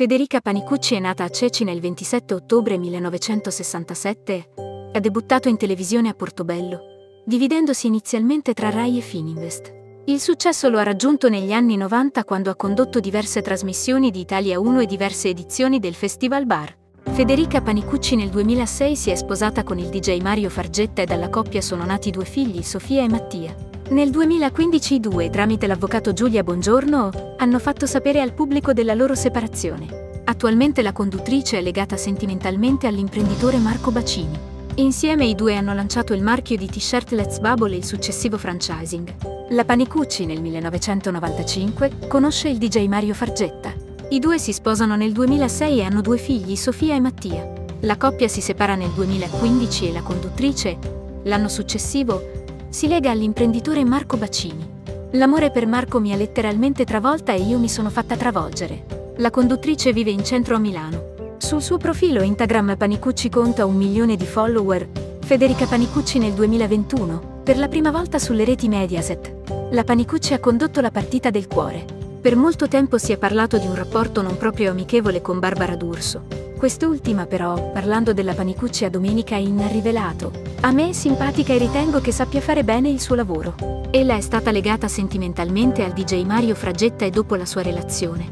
Federica Panicucci è nata a Cecina il 27 ottobre 1967 e ha debuttato in televisione a Portobello, dividendosi inizialmente tra Rai e Fininvest. Il successo lo ha raggiunto negli anni 90 quando ha condotto diverse trasmissioni di Italia 1 e diverse edizioni del Festival Bar. Federica Panicucci nel 2006 si è sposata con il DJ Mario Fargetta e dalla coppia sono nati due figli, Sofia e Mattia. Nel 2015 i due, tramite l'avvocato Giulia Bongiorno, hanno fatto sapere al pubblico della loro separazione. Attualmente la conduttrice è legata sentimentalmente all'imprenditore Marco Bacini. Insieme i due hanno lanciato il marchio di t-shirt Let's Bubble e il successivo franchising. La Panicucci nel 1995 conosce il DJ Mario Fargetta. I due si sposano nel 2006 e hanno due figli, Sofia e Mattia. La coppia si separa nel 2015 e la conduttrice, l'anno successivo, si lega all'imprenditore Marco Bacini. L'amore per Marco mi ha letteralmente travolta e io mi sono fatta travolgere. La conduttrice vive in centro a Milano. Sul suo profilo Instagram Panicucci conta un milione di follower. Federica Panicucci nel 2021, per la prima volta sulle reti Mediaset. La Panicucci ha condotto la partita del cuore. Per molto tempo si è parlato di un rapporto non proprio amichevole con Barbara D'Urso. Quest'ultima però, parlando della Panicucci a domenica, ha rivelato A me è simpatica e ritengo che sappia fare bene il suo lavoro. Ella è stata legata sentimentalmente al DJ Mario Fragetta e dopo la sua relazione.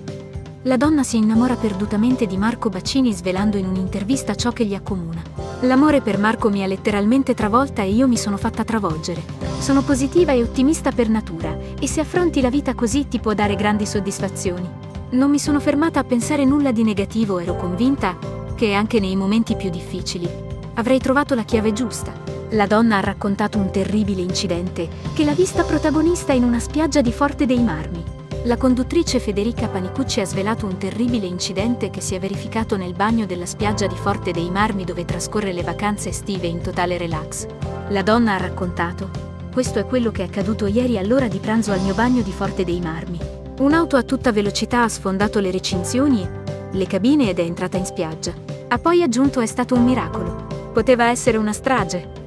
La donna si innamora perdutamente di Marco Baccini svelando in un'intervista ciò che li accomuna. L'amore per Marco mi ha letteralmente travolta e io mi sono fatta travolgere. Sono positiva e ottimista per natura e se affronti la vita così ti può dare grandi soddisfazioni. Non mi sono fermata a pensare nulla di negativo, ero convinta che anche nei momenti più difficili avrei trovato la chiave giusta. La donna ha raccontato un terribile incidente che l'ha vista protagonista in una spiaggia di Forte dei Marmi. La conduttrice Federica Panicucci ha svelato un terribile incidente che si è verificato nel bagno della spiaggia di Forte dei Marmi dove trascorre le vacanze estive in totale relax. La donna ha raccontato, questo è quello che è accaduto ieri all'ora di pranzo al mio bagno di Forte dei Marmi. Un'auto a tutta velocità ha sfondato le recinzioni, le cabine ed è entrata in spiaggia. Ha poi aggiunto è stato un miracolo. Poteva essere una strage.